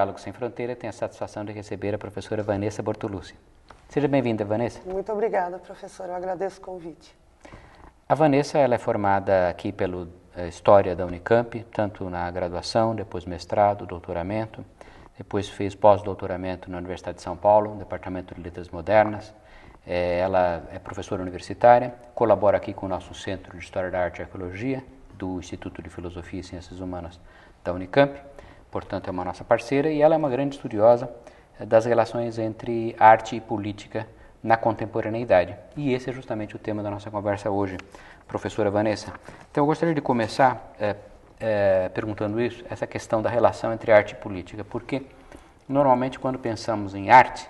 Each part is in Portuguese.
Diálogo Sem Fronteira, tenho a satisfação de receber a professora Vanessa Bortolucci. Seja bem-vinda, Vanessa. Muito obrigada, professor. Eu agradeço o convite. A Vanessa ela é formada aqui pela eh, História da Unicamp, tanto na graduação, depois mestrado, doutoramento. Depois fez pós-doutoramento na Universidade de São Paulo, no Departamento de Letras Modernas. É, ela é professora universitária, colabora aqui com o nosso Centro de História da Arte e Arqueologia, do Instituto de Filosofia e Ciências Humanas da Unicamp, portanto é uma nossa parceira, e ela é uma grande estudiosa eh, das relações entre arte e política na contemporaneidade. E esse é justamente o tema da nossa conversa hoje, professora Vanessa. Então eu gostaria de começar é, é, perguntando isso, essa questão da relação entre arte e política, porque normalmente quando pensamos em arte,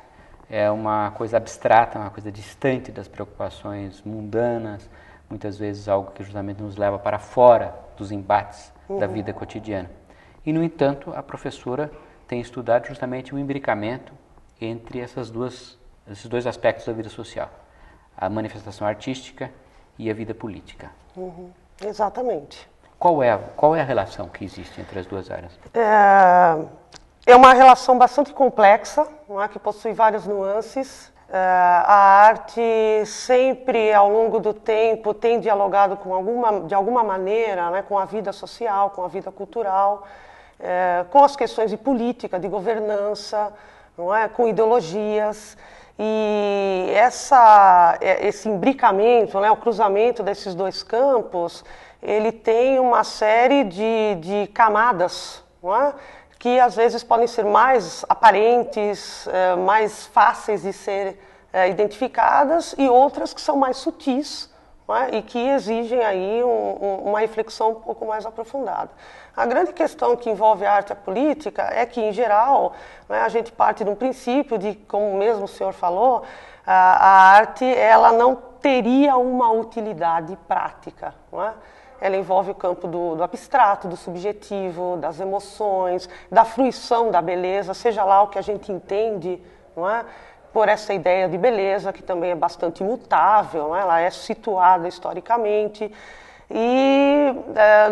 é uma coisa abstrata, uma coisa distante das preocupações mundanas, muitas vezes algo que justamente nos leva para fora dos embates uhum. da vida cotidiana. E, no entanto, a professora tem estudado justamente o imbricamento entre essas duas, esses dois aspectos da vida social, a manifestação artística e a vida política. Uhum. Exatamente. Qual é, a, qual é a relação que existe entre as duas áreas? É, é uma relação bastante complexa, não é? que possui várias nuances. Uh, a arte sempre, ao longo do tempo, tem dialogado com alguma, de alguma maneira né, com a vida social, com a vida cultural, uh, com as questões de política, de governança, não é? com ideologias. E essa, é, esse imbricamento, né, o cruzamento desses dois campos, ele tem uma série de, de camadas, não é? que às vezes podem ser mais aparentes, eh, mais fáceis de ser eh, identificadas, e outras que são mais sutis é? e que exigem aí um, uma reflexão um pouco mais aprofundada. A grande questão que envolve a arte e a política é que, em geral, né, a gente parte de um princípio de, como mesmo o senhor falou, a, a arte ela não teria uma utilidade prática. Não é? ela envolve o campo do, do, abstrato, do subjetivo, das emoções, da fruição da beleza, seja lá o que a gente entende, não é? por essa ideia de beleza, que também é bastante mutável, é? ela é situada historicamente. E, é,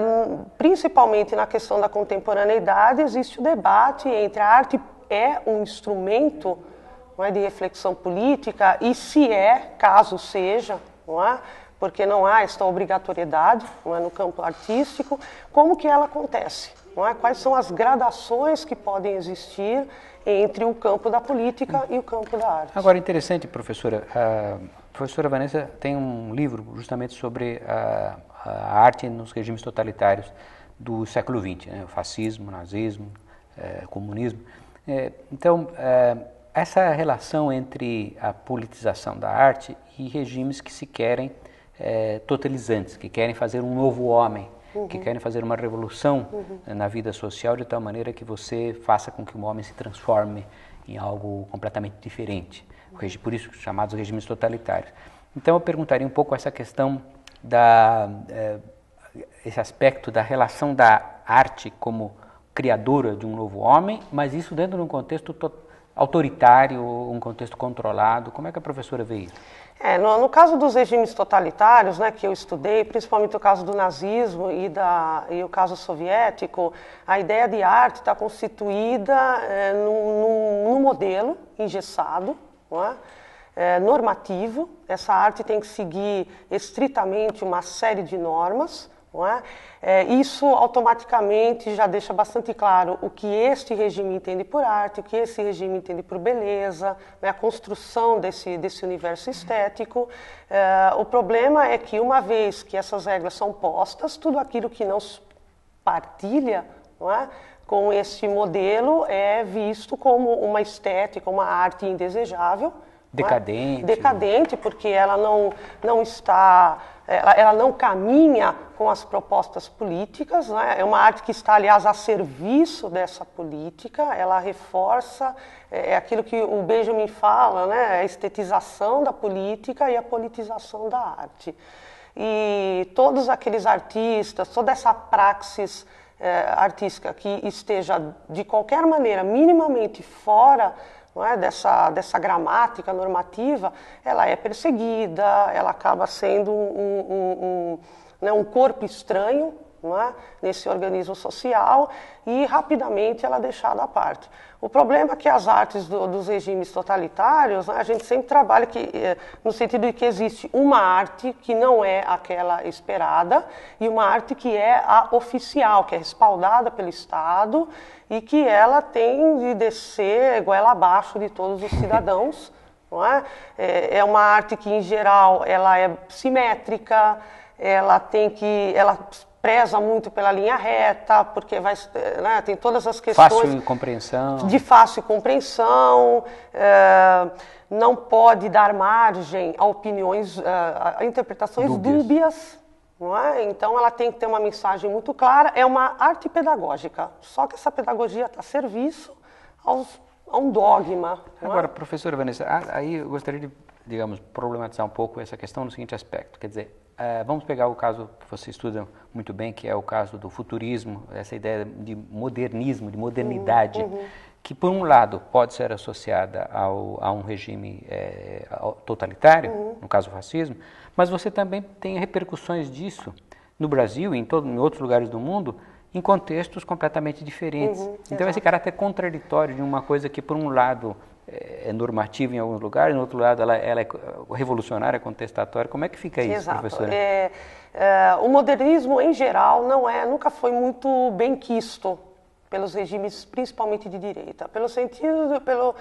principalmente na questão da contemporaneidade, existe o debate entre a arte é um instrumento não é, de reflexão política e se é, caso seja, não é, porque não há esta obrigatoriedade não é, no campo artístico, como que ela acontece? Não é? Quais são as gradações que podem existir entre o campo da política e o campo da arte? Agora, interessante, professora, a professora Vanessa tem um livro justamente sobre a, a arte nos regimes totalitários do século XX, né? o fascismo, o nazismo, é, comunismo. É, então, é, essa relação entre a politização da arte e regimes que se querem totalizantes, que querem fazer um novo homem, uhum. que querem fazer uma revolução uhum. na vida social de tal maneira que você faça com que o homem se transforme em algo completamente diferente. Por isso, chamados regimes totalitários. Então, eu perguntaria um pouco essa questão da é, esse aspecto da relação da arte como criadora de um novo homem, mas isso dentro de um contexto autoritário, um contexto controlado. Como é que a professora vê isso? É, no, no, caso dos regimes totalitários, né, que eu estudei, principalmente o caso do nazismo e, da, e o caso soviético, a ideia de arte está constituída é, num, num, modelo engessado, é? É, normativo. Essa arte tem que seguir estritamente uma série de normas, é? É, isso automaticamente já deixa bastante claro o que este regime entende por arte, o que esse regime entende por beleza, né, a construção desse, desse universo estético. É, o problema é que, uma vez que essas regras são postas, tudo aquilo que não partilha não é, com esse modelo é visto como uma estética, uma arte indesejável. É? Decadente. É? Decadente, porque ela não, não está ela, ela, não caminha com as propostas políticas, né? é uma arte que está, aliás, a serviço dessa política, ela reforça, é, é aquilo que o Benjamin fala, né? É a estetização da política e a politização da arte. E todos aqueles artistas, toda essa praxis é, artística que esteja, de qualquer maneira, minimamente fora é, dessa, dessa gramática normativa, ela é perseguida, ela acaba sendo um, um, um, né, um corpo estranho é? nesse organismo social e rapidamente ela é deixada à parte. O problema é que as artes do, dos regimes totalitários, né, a gente sempre trabalha que, eh, no sentido de que existe uma arte que não é aquela esperada e uma arte que é a oficial, que é respaldada pelo Estado e que ela tem de descer goela abaixo de todos os cidadãos. Não é? é? é uma arte que, em geral, ela é simétrica, ela tem que, ela preza muito pela linha reta, porque vai, né, tem todas as questões fácil compreensão. de fácil compreensão, é, não pode dar margem a opiniões, é, a interpretações dúbias. dúbias é? Então ela tem que ter uma mensagem muito clara. É uma arte pedagógica, só que essa pedagogia está a serviço aos, a um dogma. É? Agora, é? professora Vanessa, aí eu gostaria de, digamos, problematizar um pouco essa questão no seguinte aspecto. Quer dizer, Uh, vamos pegar o caso que você estuda muito bem, que é o caso do futurismo, essa ideia de modernismo, de modernidade, uhum. que por um lado pode ser associada ao, a um regime é, totalitário, uhum. no caso o fascismo, mas você também tem repercussões disso no Brasil e em, todo, em outros lugares do mundo, em contextos completamente diferentes. Uhum, então exato. esse caráter contraditório de uma coisa que por um lado é normativa em alguns lugares, no outro lado ela, ela é revolucionária, contestatória. Como é que fica isso, Exato. professora? É, é, o modernismo, em geral, não é, nunca foi muito bem quisto pelos regimes, principalmente de direita, pelo sentido, pelo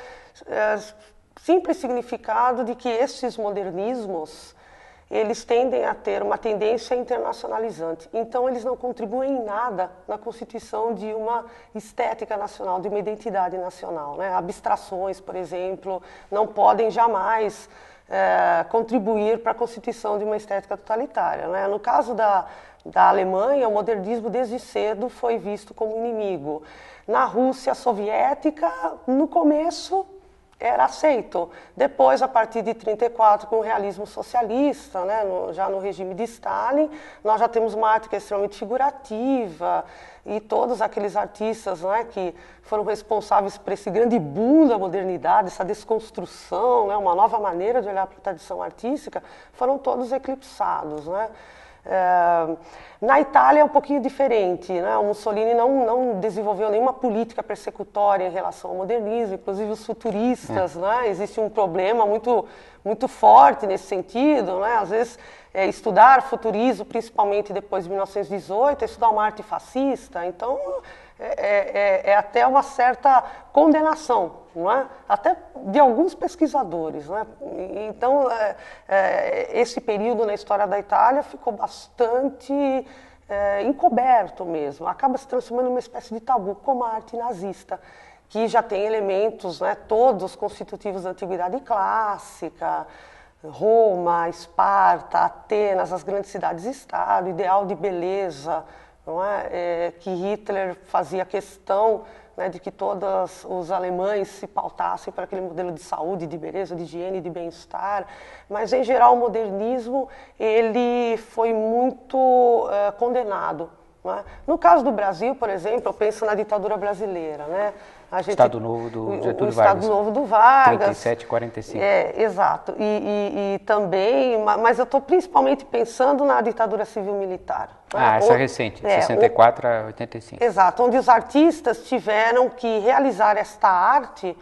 é, simples significado de que esses modernismos eles tendem a ter uma tendência internacionalizante. Então, eles não contribuem em nada na constituição de uma estética nacional, de uma identidade nacional. Né? Abstrações, por exemplo, não podem jamais é, contribuir para a constituição de uma estética totalitária. Né? No caso da, da Alemanha, o modernismo desde cedo foi visto como inimigo. Na Rússia soviética, no começo, era aceito. Depois, a partir de 34, com o realismo socialista, né, no, já no regime de Stalin, nós já temos uma arte que é extremamente figurativa e todos aqueles artistas né, que foram responsáveis por esse grande boom da modernidade, essa desconstrução, né, uma nova maneira de olhar para a tradição artística, foram todos eclipsados. Né? É, na Itália é um pouquinho diferente, né? o Mussolini não, não desenvolveu nenhuma política persecutória em relação ao modernismo, inclusive os futuristas, é. né? existe um problema muito, muito forte nesse sentido, né? às vezes é, estudar futurismo, principalmente depois de 1918, é estudar uma arte fascista, então é, é, é, é, até uma certa condenação, não é? até de alguns pesquisadores. É? Então, é, é, esse período na história da Itália ficou bastante encoberto mesmo, acaba se transformando numa espécie de tabu, como a arte nazista, que já tem elementos né, todos constitutivos da antiguidade clássica, Roma, Esparta, Atenas, as grandes cidades-estado, ideal de beleza, não é? é? que Hitler fazia questão né, de que todos os alemães se pautassem para aquele modelo de saúde, de beleza, de higiene, de bem-estar, mas em geral o modernismo ele foi muito uh, condenado. É? No caso do Brasil, por exemplo, eu penso na ditadura brasileira, né? A gente, Estado Novo do Getúlio o, o Estado Novo do Vargas. 37 e 45. É, exato. E, e, e também, mas eu estou principalmente pensando na ditadura civil-militar. Né? Ah, essa é recente, é, 64 a 85. Exato, onde os artistas tiveram que realizar esta arte.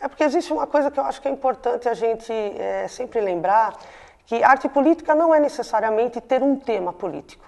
É porque existe uma coisa que eu acho que é importante a gente é, sempre lembrar, que arte política não é necessariamente ter um tema político.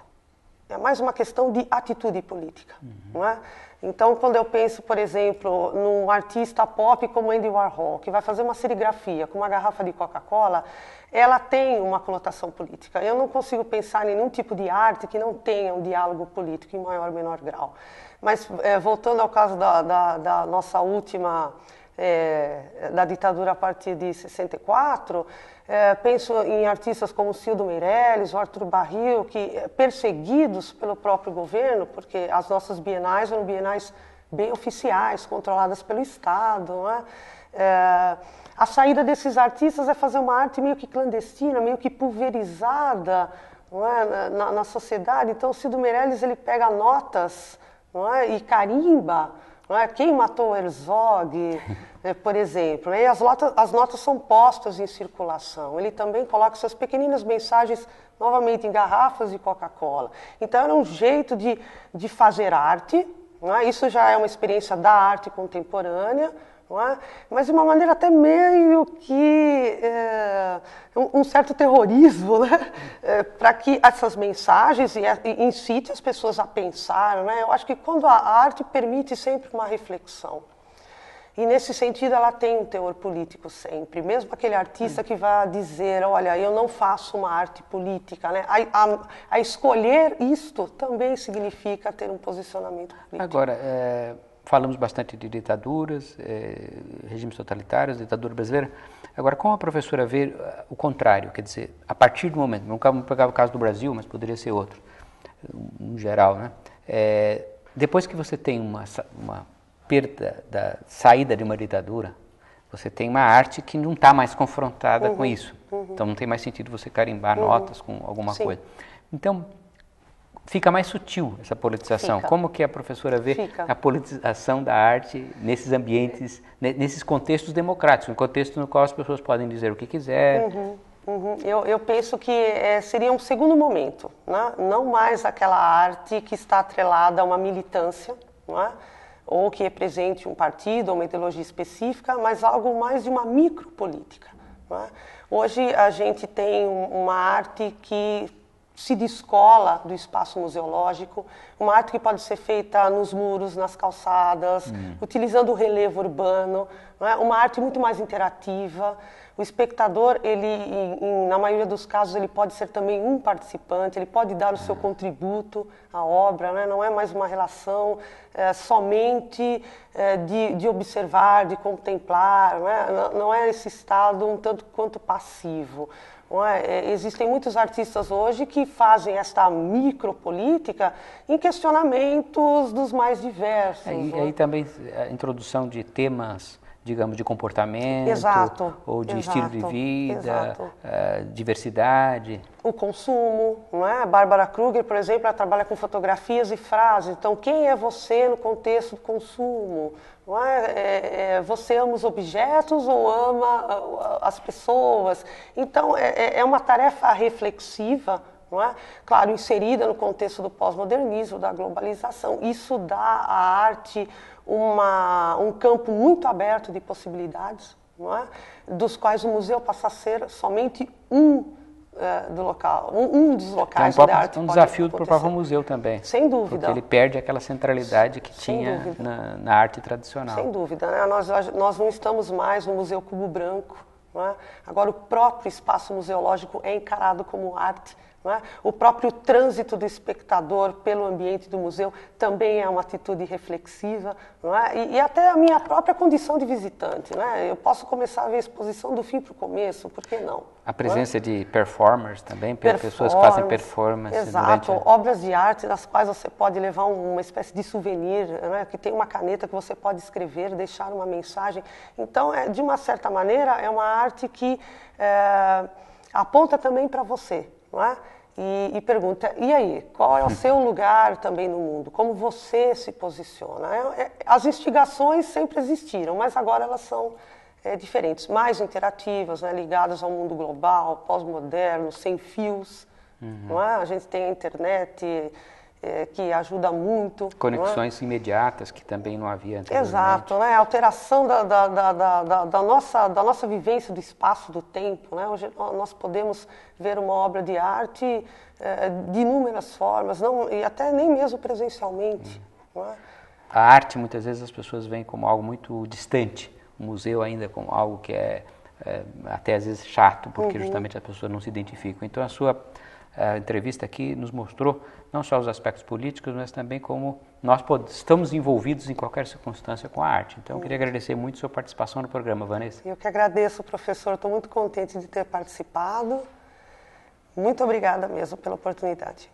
É mais uma questão de atitude política, uhum. não é? Então, quando eu penso, por exemplo, num artista pop como Andy Warhol, que vai fazer uma serigrafia com uma garrafa de Coca-Cola, ela tem uma conotação política. Eu não consigo pensar em nenhum tipo de arte que não tenha um diálogo político em maior ou menor grau. Mas, é, voltando ao caso da, da, da nossa última, é, da ditadura a partir de 64, é, penso em artistas como Cildo Meirelles, o Arthur Barril, que é, perseguidos pelo próprio governo, porque as nossas bienais eram bienais bem oficiais, controladas pelo Estado. É? É, a saída desses artistas é fazer uma arte meio que clandestina, meio que pulverizada é? na, na, sociedade. Então, o Cildo Meirelles ele pega notas é? e carimba é? Quem matou Herzog, é, por exemplo? E as notas, as notas são postas em circulação. Ele também coloca suas pequeninas mensagens novamente em garrafas de Coca-Cola. Então era um jeito de, de fazer arte. É? Isso já é uma experiência da arte contemporânea é? mas de uma maneira até meio que é, um, certo terrorismo, né? É, para que essas mensagens e incite as pessoas a pensar. Né? Eu acho que quando a arte permite sempre uma reflexão. E nesse sentido ela tem um teor político sempre, mesmo aquele artista que vai dizer, olha, eu não faço uma arte política, né? A, a, a escolher isto também significa ter um posicionamento político. Agora, é falamos bastante de ditaduras, eh, regimes totalitários, ditadura brasileira. Agora, como a professora vê eh, o contrário, quer dizer, a partir do momento, vamos pegar o caso do Brasil, mas poderia ser outro, em geral, né? É, depois que você tem uma, uma perda da saída de uma ditadura, você tem uma arte que não está mais confrontada uhum, com isso. Uhum. Então não tem mais sentido você carimbar uhum. notas com alguma Sim. coisa. Então, fica mais sutil essa politização. Fica. Como que a professora vê fica. a politização da arte nesses ambientes, nesses contextos democráticos, um contexto no qual as pessoas podem dizer o que quiser? Uhum, uhum. Eu, eu, penso que é, seria um segundo momento, né? não mais aquela arte que está atrelada a uma militância, é? ou que represente um partido ou uma ideologia específica, mas algo mais de uma micropolítica. É? Hoje a gente tem uma arte que se descola do espaço museológico, uma arte que pode ser feita nos muros, nas calçadas, hum. utilizando o relevo urbano, é? uma arte muito mais interativa. O espectador, ele, em, na maioria dos casos, ele pode ser também um participante, ele pode dar o seu hum. contributo à obra, né? não é mais uma relação é, somente é, de, de, observar, de contemplar, não é? não é esse estado um tanto quanto passivo. É? é? Existem muitos artistas hoje que fazem esta micropolítica em questionamentos dos mais diversos. É, e aí também a introdução de temas, digamos, de comportamento, exato, ou de exato, estilo de vida, uh, diversidade. O consumo, não é? A Bárbara Kruger, por exemplo, ela trabalha com fotografias e frases. Então, quem é você no contexto do consumo? É? é, é você ama os objetos ou ama as pessoas? Então, é, é, é uma tarefa reflexiva, não é? claro, inserida no contexto do pós-modernismo, da globalização. Isso dá à arte uma, um campo muito aberto de possibilidades, não é? dos quais o museu passa a ser somente um é, do local, um, um dos locais então, da arte. É um desafio para o próprio museu também. Sem dúvida. Porque ele perde aquela centralidade que Sem tinha na, na, arte tradicional. Sem dúvida. Né? Nós, nós não estamos mais no Museu Cubo Branco. É? Agora, o próprio espaço museológico é encarado como arte é? O próprio trânsito do espectador pelo ambiente do museu também é uma atitude reflexiva, é? e, e, até a minha própria condição de visitante. É? Eu posso começar a ver a exposição do fim para o começo, por que não? A presença de performers também, pessoas que fazem performance. Exato, a... obras de arte das quais você pode levar uma espécie de souvenir, é? que tem uma caneta que você pode escrever, deixar uma mensagem. Então, é, de uma certa maneira, é uma arte que é, aponta também para você não é? E, e, pergunta, e aí, qual é o seu lugar também no mundo? Como você se posiciona? É, é, as instigações sempre existiram, mas agora elas são é, diferentes, mais interativas, né, ligadas ao mundo global, pós-moderno, sem fios. Uhum. Não é? A gente tem a internet, é, que ajuda muito. É? Conexões é? imediatas que também não havia anteriormente. Exato, né? alteração da, da, da, da, da, nossa, da nossa vivência do espaço, do tempo. Né? Hoje nós podemos ver uma obra de arte é, de inúmeras formas, não, e até nem mesmo presencialmente. Hum. É? A arte, muitas vezes, as pessoas veem como algo muito distante, o museu ainda como algo que é, é até às vezes chato, porque uhum. justamente as pessoas não se identificam. Então, a sua a entrevista aqui nos mostrou não só os aspectos políticos, mas também como nós estamos envolvidos em qualquer circunstância com a arte. Então, eu queria agradecer muito a sua participação no programa, Vanessa. Eu que agradeço, professor. Estou muito contente de ter participado. Muito obrigada mesmo pela oportunidade.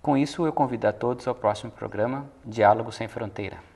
Com isso, eu convido a todos ao próximo programa Diálogo Sem Fronteira.